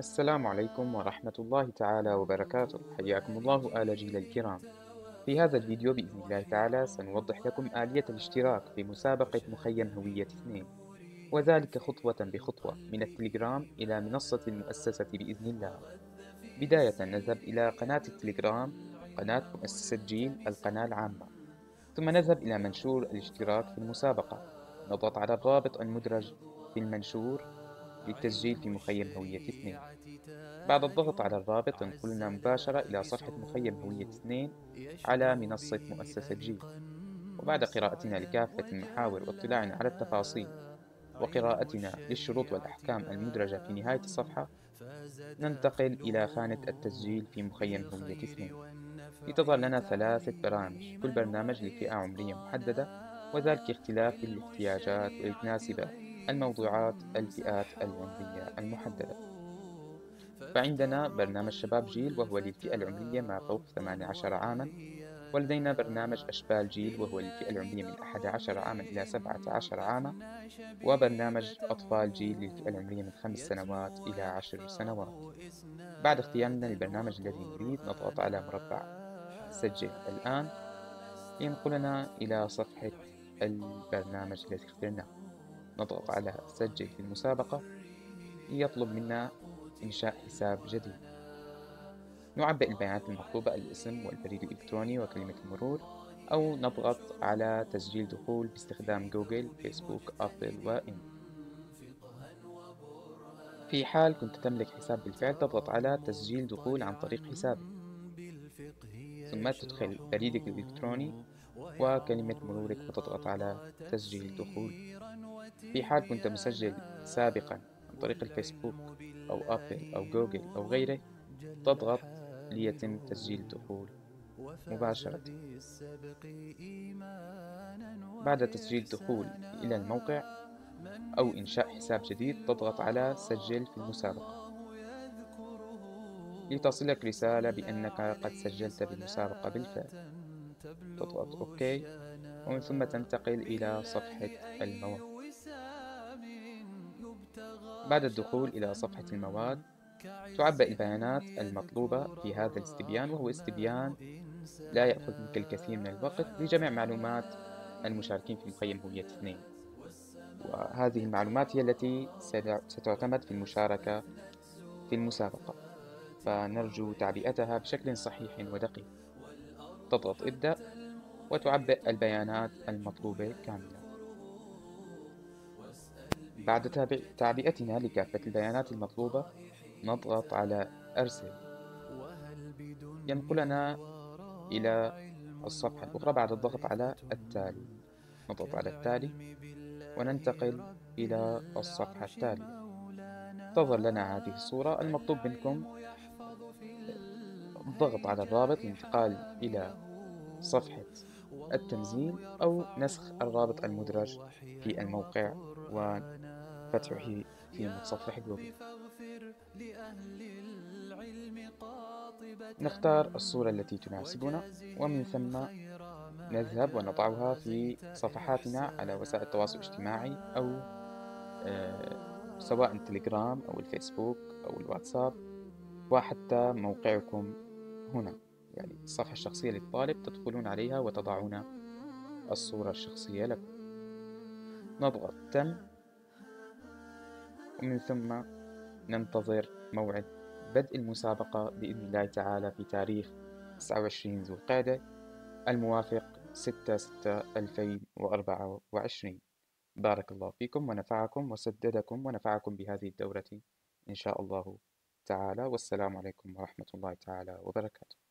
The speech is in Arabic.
السلام عليكم ورحمة الله تعالى وبركاته. حياكم الله آل جيل الكرام. في هذا الفيديو بإذن الله تعالى سنوضح لكم آلية الاشتراك في مسابقة مخيم هوية 2 وذلك خطوة بخطوة من التليجرام إلى منصة المؤسسة بإذن الله. بداية نذهب إلى قناة التليجرام قناة مؤسسة جيل القناة العامة. ثم نذهب إلى منشور الاشتراك في المسابقة. نضغط على الرابط المدرج في المنشور. للتسجيل في مخيم هوية 2 بعد الضغط على الرابط ينقلنا مباشرة إلى صفحة مخيم هوية 2 على منصة مؤسسة جيل وبعد قراءتنا لكافة المحاور واطلاعنا على التفاصيل وقراءتنا للشروط والأحكام المدرجة في نهاية الصفحة ننتقل إلى خانة التسجيل في مخيم هوية 2 لتظهر لنا ثلاثة برامج كل برنامج لفئة عمرية محددة وذلك اختلاف الاحتياجات ولتناسب الموضوعات الفئات العمرية المحددة. فعندنا برنامج شباب جيل وهو للفئة العمرية ما فوق 18 عاما ولدينا برنامج أشبال جيل وهو للفئة العمرية من 11 عاما إلى 17 عاما وبرنامج أطفال جيل للفئة العمرية من 5 سنوات إلى 10 سنوات. بعد اختيارنا للبرنامج الذي نريد نضغط على مربع سجل. الآن ينقلنا إلى صفحة البرنامج الذي اخترناه. نضغط على سجل في المسابقة يطلب منا إنشاء حساب جديد. نعبئ البيانات المطلوبة الاسم والبريد الإلكتروني وكلمة المرور أو نضغط على تسجيل دخول باستخدام جوجل فيسبوك أبل وإن. في حال كنت تملك حساب بالفعل تضغط على تسجيل دخول عن طريق حسابك. ثم تدخل بريدك الإلكتروني وكلمة مرورك وتضغط على تسجيل دخول. في حال كنت مسجل سابقا عن طريق الفيسبوك أو أبل أو جوجل أو غيره تضغط ليتم تسجيل الدخول مباشرة. بعد تسجيل الدخول إلى الموقع أو إنشاء حساب جديد تضغط على سجل في المسابقة. لتصلك رسالة بأنك قد سجلت بالمسابقة بالفعل. تضغط أوكي. ومن ثم تنتقل إلى صفحة المواد. بعد الدخول إلى صفحة المواد تعبأ البيانات المطلوبة في هذا الاستبيان وهو استبيان لا يأخذ منك الكثير من الوقت لجميع معلومات المشاركين في مخيم هوية اثنين. وهذه المعلومات هي التي ستعتمد في المشاركة في المسابقة. فنرجو تعبئتها بشكل صحيح ودقيق. تضغط ابدأ وتعبئ البيانات المطلوبة كاملة. بعد تعبئتنا لكافة البيانات المطلوبة نضغط على أرسل. ينقلنا إلى الصفحة الأخرى بعد الضغط على التالي. نضغط على التالي وننتقل إلى الصفحة التالية. تظهر لنا هذه الصورة المطلوب منكم الضغط على الرابط للانتقال إلى صفحة التنزيل أو نسخ الرابط المدرج في الموقع وفتحه في متصفح جوجل. نختار الصورة التي تناسبنا ومن ثم نذهب ونضعها في صفحاتنا على وسائل التواصل الاجتماعي أو آه، سواء التليجرام أو الفيسبوك أو الواتساب وحتى موقعكم هنا يعني الصفحة الشخصية للطالب تدخلون عليها وتضعون الصورة الشخصية لكم نضغط تم. ومن ثم ننتظر موعد بدء المسابقة بإذن الله تعالى في تاريخ 29 ذو القعدة الموافق 6 6 2024 بارك الله فيكم ونفعكم وسددكم ونفعكم بهذه الدورة إن شاء الله. تعالى والسلام عليكم ورحمة الله تعالى وبركاته.